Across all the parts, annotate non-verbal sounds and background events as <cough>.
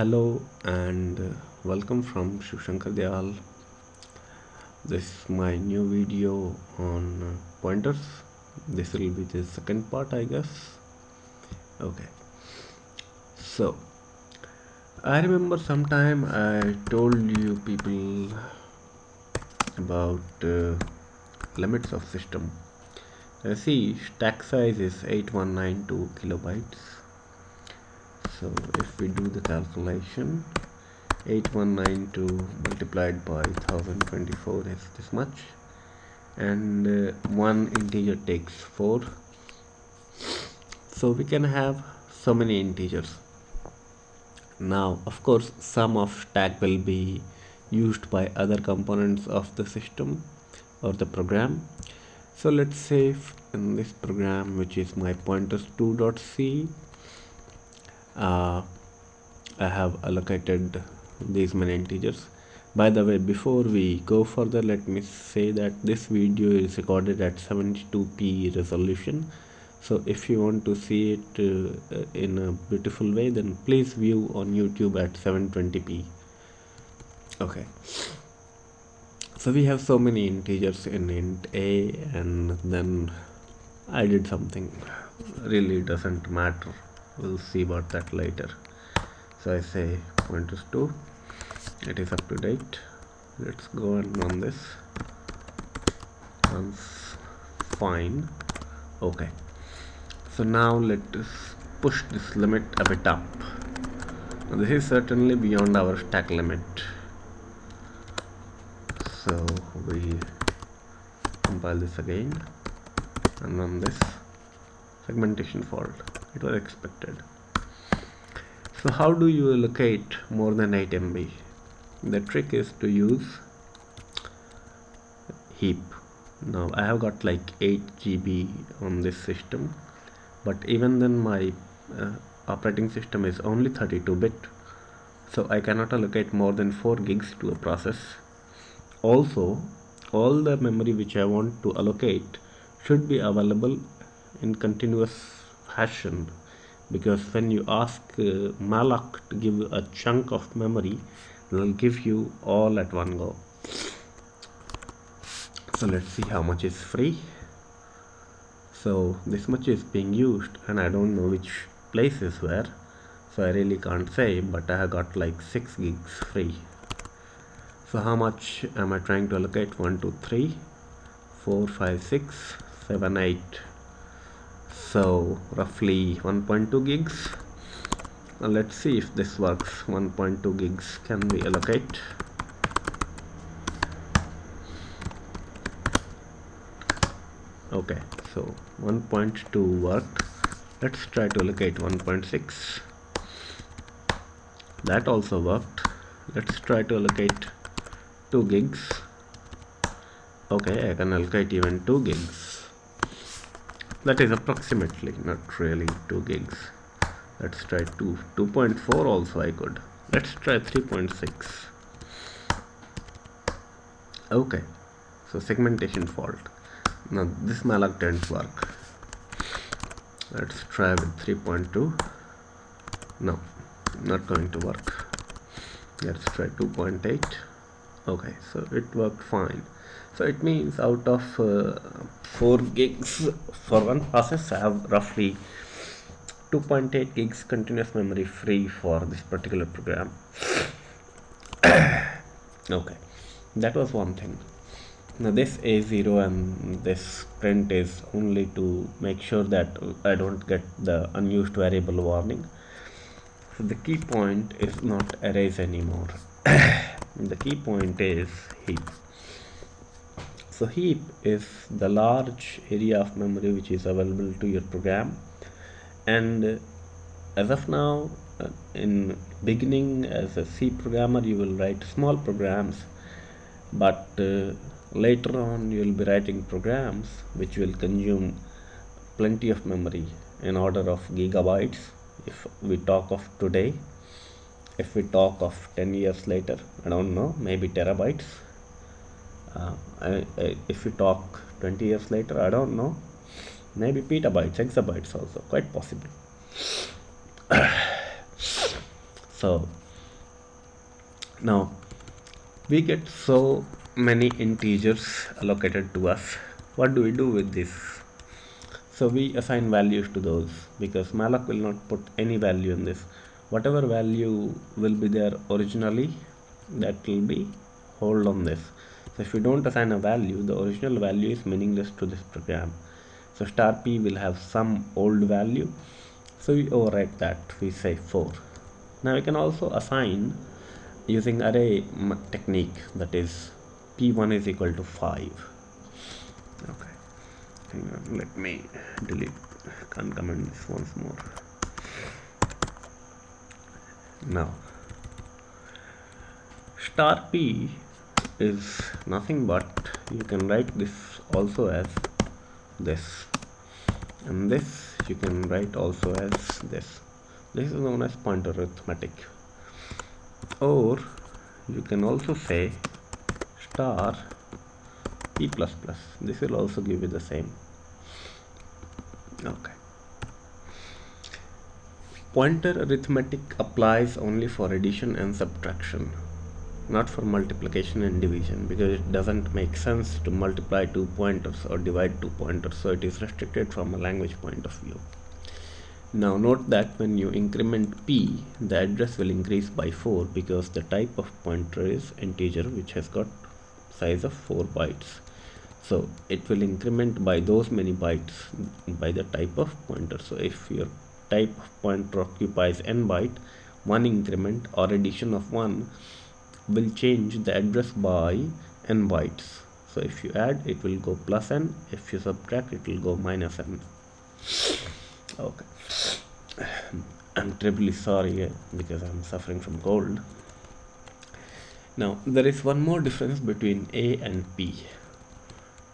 Hello and uh, welcome from Shiv Shankar Dayal. This is my new video on uh, pointers. This will be the second part, I guess. Okay. So, I remember sometime I told you people about uh, limits of system. Uh, see, stack size is 8192 kilobytes so if we do the calculation 8192 multiplied by 1024 is this much. And uh, one integer takes 4 so we can have so many integers. Now of course some of stack will be used by other components of the system or the program. So let's say in this program which is my pointers2.c uh, I have allocated these many integers. By the way before we go further let me say that this video is recorded at 72p resolution. So if you want to see it uh, in a beautiful way then please view on YouTube at 720p okay. So we have so many integers in int a and then I did something. Really doesn't matter we'll see about that later. So I say pointers 2 it is up to date. Let's go and run this. Runs fine. Okay. So now let us push this limit a bit up. Now this is certainly beyond our stack limit. So we compile this again and run this segmentation fault. It was expected. So how do you allocate more than 8 MB the trick is to use heap. Now I have got like 8 GB on this system but even then my uh, operating system is only 32 bit so I cannot allocate more than 4 gigs to a process. Also all the memory which I want to allocate should be available in continuous fashion. Because when you ask uh, malloc to give you a chunk of memory it will give you all at one go. So let's see how much is free. So this much is being used and I don't know which place is where so I really can't say but I have got like 6 gigs free. So how much am I trying to allocate? 1 2 3 4 5 6 7 8 so roughly 1.2 gigs. Now let's see if this works. 1.2 gigs can we allocate? Okay so 1.2 worked. Let's try to allocate 1.6 that also worked. Let's try to allocate 2 gigs. Okay I can allocate even 2 gigs that is approximately not really 2 gigs. Let's try 2 2.4 also I could. Let's try 3.6 okay. So segmentation fault. Now this malloc didn't work. Let's try with 3.2 no not going to work. Let's try 2.8 okay so it worked fine. So it means out of uh, 4 gigs for one process I have roughly 2.8 gigs continuous memory free for this particular program. <coughs> Okay that was one thing. Now this a0 and this print is only to make sure that I don't get the unused variable warning. So the key point is not arrays anymore <coughs> the key point is heap. So heap is the large area of memory which is available to your program. And as of now uh, in beginning as a C programmer you will write small programs. But uh, later on you will be writing programs which will consume plenty of memory in order of gigabytes if we talk of today if we talk of 10 years later I don't know maybe terabytes. Uh, I, I, if we talk 20 years later I don't know maybe petabytes exabytes also quite possible. <coughs> So now we get so many integers allocated to us. What do we do with this? So we assign values to those because malloc will not put any value in this whatever value will be there originally that will be hold on this. So if you don't assign a value the original value is meaningless to this program. So star p will have some old value. So we overwrite that. We say 4 now we can also assign using array technique that is p1 is equal to 5 okay. Let me delete. Can't comment this once more now star p is nothing but you can write this also as this. And this you can write also as this. This is known as pointer arithmetic. Or you can also say star p plus plus. This will also give you the same. Okay pointer arithmetic applies only for addition and subtraction not for multiplication and division because it doesn't make sense to multiply two pointers or divide two pointers so it is restricted from a language point of view now note that when you increment p, the address will increase by 4 because the type of pointer is integer which has got size of 4 bytes. So it will increment by those many bytes by the type of pointer. So if your type of pointer occupies n byte, one increment or addition of 1 will change the address by n bytes. So if you add it will go plus n, if you subtract it will go minus n. Okay. I'm terribly sorry eh, because I'm suffering from cold. Now there is one more difference between A and P.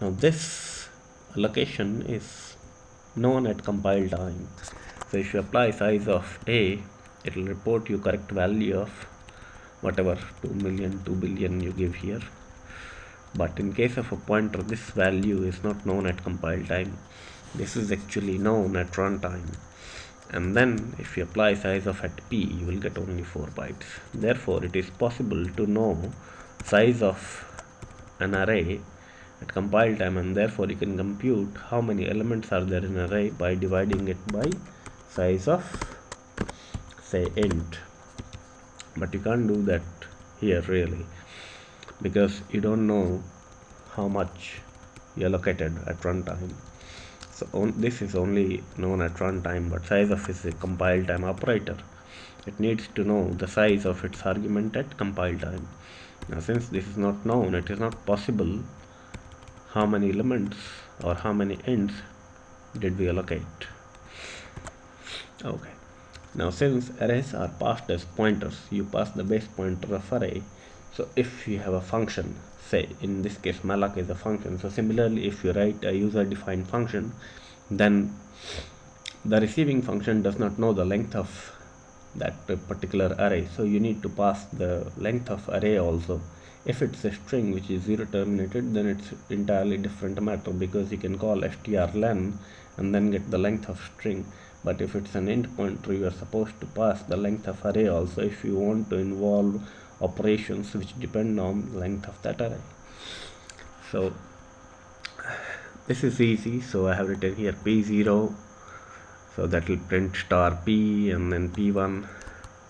Now this allocation is known at compile time so if you apply size of A it will report you correct value of whatever 2 million 2 billion you give here. But in case of a pointer this value is not known at compile time this is actually known at runtime. And then if you apply size of at p you will get only 4 bytes. Therefore it is possible to know size of an array at compile time and therefore you can compute how many elements are there in an array by dividing it by size of say int. But you can't do that here really because you don't know how much you allocated at runtime. So on, this is only known at runtime but size of is a compile time operator. It needs to know the size of its argument at compile time. Now since this is not known it is not possible how many elements or how many ends did we allocate okay. Now since arrays are passed as pointers you pass the base pointer of array. So if you have a function say in this case malloc is a function. So similarly if you write a user defined function then the receiving function does not know the length of that particular array. So you need to pass the length of array also. If it's a string which is zero terminated then it's entirely different matter because you can call strlen and then get the length of string but if it's an int pointer you are supposed to pass the length of array also if you want to involve operations which depend on length of that array. So this is easy. So I have written here p0 so that will print star p and then p1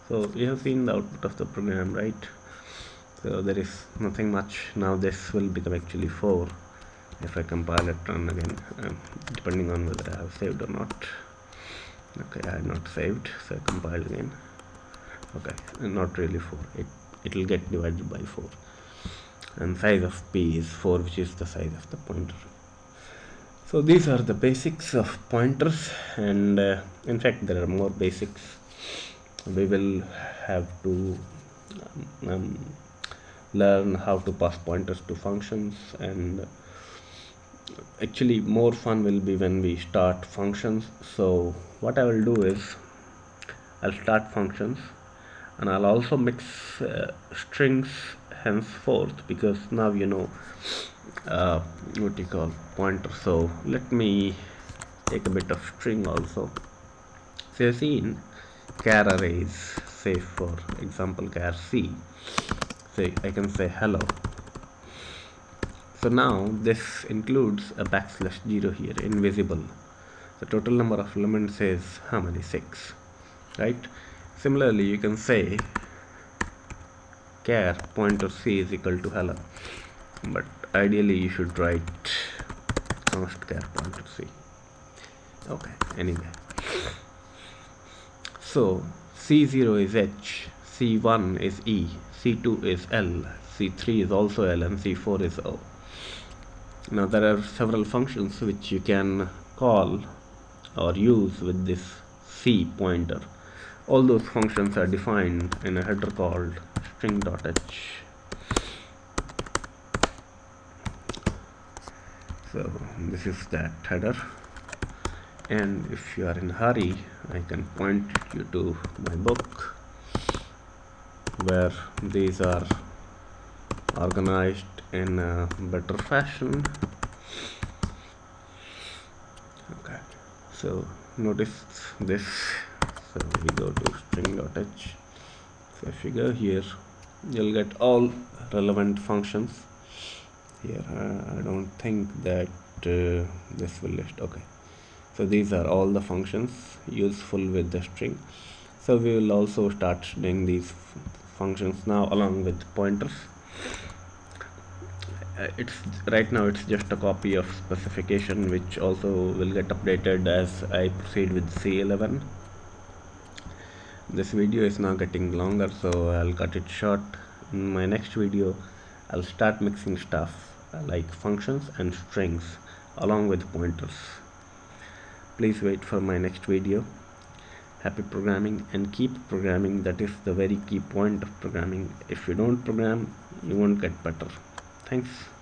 so you have seen the output of the program right? So there is nothing much. Now this will become actually 4 if I compile it run again um, depending on whether I have saved or not okay I have not saved so I compile again. Okay not really 4 it it will get divided by 4 and size of p is 4 which is the size of the pointer. So these are the basics of pointers and uh, in fact there are more basics. We will have to um, um, learn how to pass pointers to functions and actually more fun will be when we start functions. So what I will do is I'll start functions and I'll also mix uh, strings henceforth because now you know uh, what you call pointer so let me take a bit of string also. So you've seen char arrays say for example char c. Say I can say hello. So now this includes a backslash 0 here invisible the total number of elements is how many? 6 right? Similarly you can say char pointer c is equal to hello. But ideally you should write const char pointer c. Okay anyway. So c0 is h c1 is e c2 is l c3 is also l and c4 is o. Now there are several functions which you can call or use with this C pointer. All those functions are defined in a header called string.h so this is that header. And if you are in a hurry I can point you to my book where these are organized in a better fashion okay so notice this. So we go to string.h so if you go here you'll get all relevant functions. Here I don't think that uh, this will list okay. So these are all the functions useful with the string. So we will also start doing these functions now along with pointers it's right now it's just a copy of specification which also will get updated as I proceed with C11 this video is now getting longer so I'll cut it short. In my next video I'll start mixing stuff uh, like functions and strings along with pointers. Please wait for my next video. Happy programming and keep programming. That is the very key point of programming. If you don't program you won't get better Thanks.